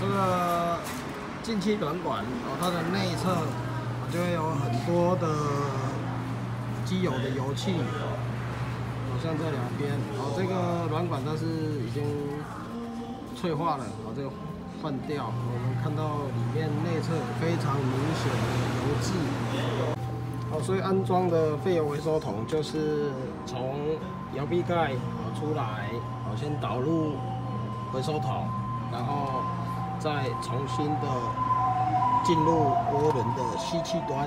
这个进气软管哦，它的内侧就会有很多的机油的油气，哦，像这两边哦，这个软管它是已经脆化了，哦，这个换掉，我们看到里面内侧非常明显的油渍，好，所以安装的废油回收桶就是从摇臂盖哦出来，哦，先导入回收桶，然后。再重新的进入涡轮的吸气端。